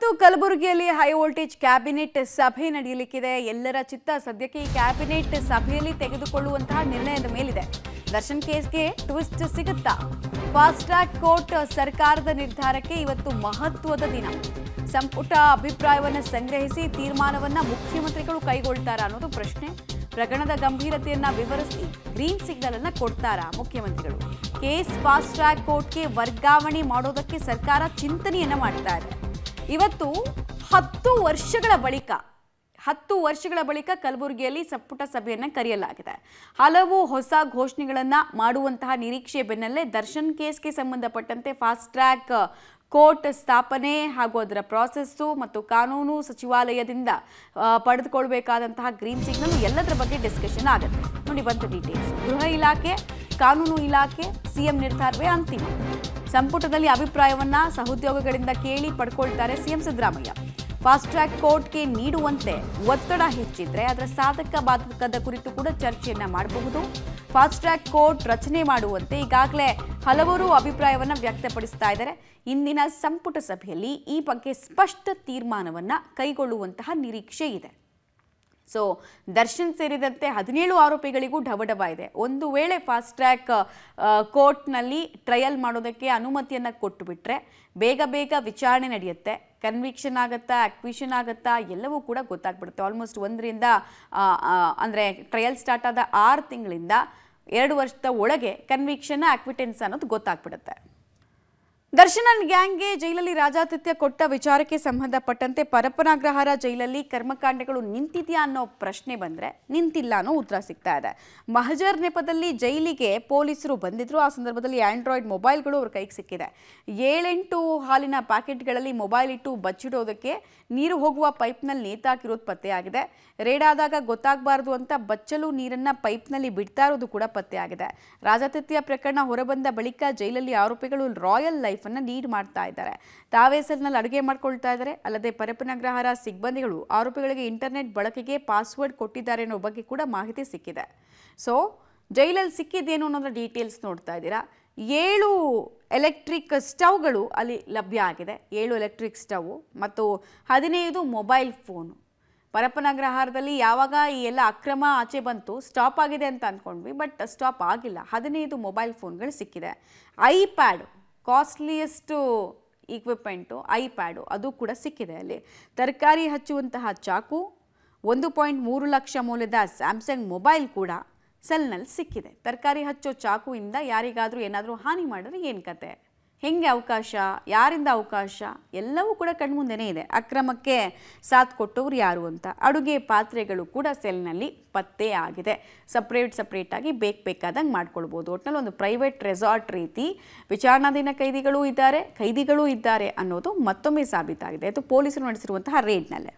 ಇವತ್ತು ಕಲಬುರಗಿಯಲ್ಲಿ high voltage cabinet ಸಭೆ ನಡೆಯಲಿಕ್ಕಿದೆ. ಎಲ್ಲರ ಚಿತ್ತ ಸದ್ಯಕ್ಕೆ ಈ ಕ್ಯಾಬಿನೆಟ್ ಸಭೆಯಲ್ಲಿ ತೆಗೆದುಕೊಳ್ಳುವಂತಹ ನಿರ್ಣಯದ ಮೇಲಿದೆ. ದರ್ಶನ್ ಕೇಸ್ಗೆ ಟ್ವಿಸ್ಟ್ ಸಿಗುತ್ತಾ? ಫಾಸ್ಟ್ ಟ್ರ್ಯಾಕ್ ಕೋರ್ಟ್ ಸರ್ಕಾರದ ನಿರ್ಧಾರಕ್ಕೆ ಇವತ್ತು ಮಹತ್ವದ ದಿನ. ಸಂಪುಟ ಅಭಿಪ್ರಾಯವನ್ನು ಸಂಗ್ರಹಿಸಿ ತೀರ್ಮಾನವನ್ನ ಮುಖ್ಯಮಂತ್ರಿಗಳು ಕೈಗೊಳ್ತಾರಾ ಅನ್ನೋದು ಪ್ರಶ್ನೆ. ಪ್ರಕರಣದ ಗಂಭೀರತೆಯನ್ನ ವಿವರಿಸಿ ಗ್ರೀನ್ ಸಿಗ್ನಲ್ ಅನ್ನ ಕೊಡ್ತಾರಾ ಮುಖ್ಯಮಂತ್ರಿಗಳು? ಕೇಸ್ ಫಾಸ್ಟ್ ಟ್ರ್ಯಾಕ್ ಕೋರ್ಟ್ಗೆ ವರ್ಗಾವಣೆ ಮಾಡೋದಕ್ಕೆ ಸರ್ಕಾರ ಚಿಂತನೆಯನ್ನ ಮಾಡ್ತಾ ಇದೆ. ಇವತ್ತು ಹತ್ತು ವರ್ಷಗಳ ಬಳಿಕ, ಹತ್ತು ವರ್ಷಗಳ ಬಳಿಕ ಕಲಬುರಗಿಯಲ್ಲಿ ಸಂಪುಟ ಸಭೆಯನ್ನು ಕರೆಯಲಾಗಿದೆ. ಹಲವು ಹೊಸ ಘೋಷಣೆಗಳನ್ನು ಮಾಡುವಂತಹ ನಿರೀಕ್ಷೆ ಬೆನ್ನಲ್ಲೇ ದರ್ಶನ್ ಕೇಸ್ಗೆ ಸಂಬಂಧಪಟ್ಟಂತೆ ಫಾಸ್ಟ್ ಟ್ರ್ಯಾಕ್ ಕೋರ್ಟ್ ಸ್ಥಾಪನೆ ಹಾಗೂ ಅದರ ಪ್ರಾಸೆಸ್ಸು ಮತ್ತು ಕಾನೂನು ಸಚಿವಾಲಯದಿಂದ ಪಡೆದುಕೊಳ್ಬೇಕಾದಂತಹ ಗ್ರೀನ್ ಸಿಗ್ನಲ್ ಎಲ್ಲದರ ಬಗ್ಗೆ ಡಿಸ್ಕಷನ್ ಆಗುತ್ತೆ. ನೋಡಿ ಬಂತು ಡೀಟೇಲ್ಸ್ ಗೃಹ ಇಲಾಖೆ, ಕಾನೂನು ಇಲಾಖೆ ಸಿಎಂ ನಿರ್ಧಾರವೇ ಅಂತಿಮ. ಸಂಪುಟದಲ್ಲಿ ಅಭಿಪ್ರಾಯವನ್ನ ಸಹೋದ್ಯೋಗಗಳಿಂದ ಕೇಳಿ ಪಡ್ಕೊಳ್ತಾರೆ ಸಿಎಂ ಸಿದ್ದರಾಮಯ್ಯ. ಫಾಸ್ಟ್ ಟ್ರ್ಯಾಕ್ ಕೋರ್ಟ್ಗೆ ನೀಡುವಂತೆ ಒತ್ತಡ ಹೆಚ್ಚಿದ್ರೆ ಅದರ ಸಾಧಕ ಬಾಧಕದ ಕುರಿತು ಕೂಡ ಚರ್ಚೆಯನ್ನ ಮಾಡಬಹುದು. ಫಾಸ್ಟ್ ಟ್ರ್ಯಾಕ್ ಕೋರ್ಟ್ ರಚನೆ ಮಾಡುವಂತೆ ಈಗಾಗಲೇ ಹಲವರು ಅಭಿಪ್ರಾಯವನ್ನ ವ್ಯಕ್ತಪಡಿಸ್ತಾ ಇದ್ದಾರೆ. ಇಂದಿನ ಸಂಪುಟ ಸಭೆಯಲ್ಲಿ ಈ ಬಗ್ಗೆ ಸ್ಪಷ್ಟ ತೀರ್ಮಾನವನ್ನು ಕೈಗೊಳ್ಳುವಂತಹ ನಿರೀಕ್ಷೆ ಇದೆ. ಸೊ ದರ್ಶನ್ ಸೇರಿದಂತೆ ಹದಿನೇಳು ಆರೋಪಿಗಳಿಗೂ ಢವಢವ ಇದೆ. ಒಂದು ವೇಳೆ ಫಾಸ್ಟ್ ಟ್ರ್ಯಾಕ್ ಕೋರ್ಟ್ನಲ್ಲಿ ಟ್ರಯಲ್ ಮಾಡೋದಕ್ಕೆ ಅನುಮತಿಯನ್ನು ಕೊಟ್ಟು ಬಿಟ್ಟರೆ ಬೇಗ ಬೇಗ ವಿಚಾರಣೆ ನಡೆಯುತ್ತೆ. ಕನ್ವಿಕ್ಷನ್ ಆಗುತ್ತಾ ಅಕ್ವಿಷನ್ ಆಗುತ್ತಾ ಎಲ್ಲವೂ ಕೂಡ ಗೊತ್ತಾಗ್ಬಿಡುತ್ತೆ. ಆಲ್ಮೋಸ್ಟ್ ಒಂದರಿಂದ ಅಂದರೆ ಟ್ರಯಲ್ ಸ್ಟಾರ್ಟ್ ಆದ ಆರು ತಿಂಗಳಿಂದ ಎರಡು ವರ್ಷದ ಒಳಗೆ ಕನ್ವಿಕ್ಷನ್ ಆಕ್ವಿಟೆನ್ಸ್ ಅನ್ನೋದು ಗೊತ್ತಾಗ್ಬಿಡುತ್ತೆ. ದರ್ಶನ್ ಅಂಡ್ ಗ್ಯಾಂಗ್ಗೆ ಜೈಲಲ್ಲಿ ರಾಜಾತಿಥ್ಯ ಕೊಟ್ಟ ವಿಚಾರಕ್ಕೆ ಸಂಬಂಧಪಟ್ಟಂತೆ ಪರಪನಾಗ್ರಹಾರ ಜೈಲಲ್ಲಿ ಕರ್ಮಕಾಂಡಗಳು ನಿಂತಿದೆಯಾ ಅನ್ನೋ ಪ್ರಶ್ನೆ ಬಂದ್ರೆ ನಿಂತಿಲ್ಲ ಅನ್ನೋ ಉತ್ತರ ಸಿಗ್ತಾ ಇದೆ. ಮಹಜರ್ ನೆಪದಲ್ಲಿ ಜೈಲಿಗೆ ಪೊಲೀಸರು ಬಂದಿದ್ರು. ಆ ಸಂದರ್ಭದಲ್ಲಿ ಆಂಡ್ರಾಯ್ಡ್ ಮೊಬೈಲ್ಗಳು ಅವ್ರ ಕೈಗೆ ಸಿಕ್ಕಿದೆ. ಏಳೆಂಟು ಹಾಲಿನ ಪ್ಯಾಕೆಟ್ಗಳಲ್ಲಿ ಮೊಬೈಲ್ ಇಟ್ಟು ಬಚ್ಚಿಡೋದಕ್ಕೆ ನೀರು ಹೋಗುವ ಪೈಪ್ನಲ್ಲಿ ನೇತಾಕಿರೋದು ಪತ್ತೆಯಾಗಿದೆ. ರೇಡ್ ಆದಾಗ ಗೊತ್ತಾಗಬಾರ್ದು ಅಂತ ಬಚ್ಚಲು ನೀರನ್ನ ಪೈಪ್ನಲ್ಲಿ ಬಿಡ್ತಾ ಇರೋದು ಕೂಡ ಪತ್ತೆಯಾಗಿದೆ. ರಾಜಾತಿಥ್ಯ ಪ್ರಕರಣ ಹೊರಬಂದ ಬಳಿಕ ಜೈಲಲ್ಲಿ ಆರೋಪಿಗಳು ರಾಯಲ್ ಲೈಫನ್ನು ಲೀಡ್ ಮಾಡ್ತಾ ಇದ್ದಾರೆ. ತಾವೇ ಸೆಲ್ನಲ್ಲಿ ಅಡುಗೆ ಮಾಡ್ಕೊಳ್ತಾ ಇದ್ದಾರೆ. ಅಲ್ಲದೆ ಪರಪನಗ್ರಹಾರ ಸಿಬ್ಬಂದಿಗಳು ಆರೋಪಿಗಳಿಗೆ ಇಂಟರ್ನೆಟ್ ಬಳಕೆಗೆ ಪಾಸ್ವರ್ಡ್ ಕೊಟ್ಟಿದ್ದಾರೆ ಅನ್ನೋ ಬಗ್ಗೆ ಕೂಡ ಮಾಹಿತಿ ಸಿಕ್ಕಿದೆ. ಸೊ ಜೈಲಲ್ಲಿ ಸಿಕ್ಕಿದ್ದೇನು ಅನ್ನೋದ್ರ ಡೀಟೇಲ್ಸ್ ನೋಡ್ತಾ ಇದ್ದೀರಾ. ಏಳು ಎಲೆಕ್ಟ್ರಿಕ್ ಸ್ಟವ್ಗಳು ಅಲ್ಲಿ ಲಭ್ಯ ಆಗಿದೆ. ಏಳು ಎಲೆಕ್ಟ್ರಿಕ್ ಸ್ಟವ್ ಮತ್ತು ಹದಿನೈದು ಮೊಬೈಲ್ ಫೋನು. ಪರಪನಗ್ರಹಾರದಲ್ಲಿ ಯಾವಾಗ ಈ ಎಲ್ಲ ಅಕ್ರಮ ಆಚೆ ಬಂತು, ಸ್ಟಾಪ್ ಆಗಿದೆ ಅಂತ ಅಂದ್ಕೊಂಡ್ವಿ, ಬಟ್ ಸ್ಟಾಪ್ ಆಗಿಲ್ಲ. ಹದಿನೈದು ಮೊಬೈಲ್ ಫೋನ್ಗಳು ಸಿಕ್ಕಿದೆ. ಐಪ್ಯಾಡ್ ಕಾಸ್ಟ್ಲಿಯೆಸ್ಟು ಇಕ್ವಿಪ್ಮೆಂಟು ಐಪ್ಯಾಡು ಅದು ಕೂಡ ಸಿಕ್ಕಿದೆ ಅಲ್ಲಿ. ತರಕಾರಿ ಹಚ್ಚುವಂತಹ ಚಾಕು, ಒಂದು ಪಾಯಿಂಟ್ ಮೂರು ಲಕ್ಷ ಮೌಲ್ಯದ ಸ್ಯಾಮ್ಸಂಗ್ ಮೊಬೈಲ್ ಕೂಡ ಸೆಲ್ನಲ್ಲಿ ಸಿಕ್ಕಿದೆ. ತರಕಾರಿ ಹಚ್ಚೋ ಚಾಕುವಿಂದ ಯಾರಿಗಾದರೂ ಏನಾದರೂ ಹಾನಿ ಮಾಡಿದ್ರೆ ಏನು ಕತೆ? ಹೆಂಗೆ ಅವಕಾಶ, ಯಾರಿಂದ ಅವಕಾಶ, ಎಲ್ಲವೂ ಕೂಡ ಕಣ್ಮುಂದೆನೇ ಇದೆ. ಅಕ್ರಮಕ್ಕೆ ಸಾಥ್ ಕೊಟ್ಟವರು ಯಾರು ಅಂತ. ಅಡುಗೆ ಪಾತ್ರೆಗಳು ಕೂಡ ಸೆಲ್ನಲ್ಲಿ ಪತ್ತೆ ಆಗಿದೆ. ಸಪ್ರೇಟ್, ಸಪ್ರೇಟಾಗಿ ಬೇಕು ಬೇಕಾದಂಗೆ ಮಾಡ್ಕೊಳ್ಬೋದು. ಒಟ್ಟಿನಲ್ಲಿ ಒಂದು ಪ್ರೈವೇಟ್ ರೆಸಾರ್ಟ್ ರೀತಿ ವಿಚಾರಣಾಧೀನ ಕೈದಿಗಳೂ ಇದ್ದಾರೆ ಕೈದಿಗಳೂ ಇದ್ದಾರೆ ಅನ್ನೋದು ಮತ್ತೊಮ್ಮೆ ಸಾಬೀತಾಗಿದೆ. ಅದು ಪೊಲೀಸರು ನಡೆಸಿರುವಂತಹ ರೇಡ್ನಲ್ಲೇ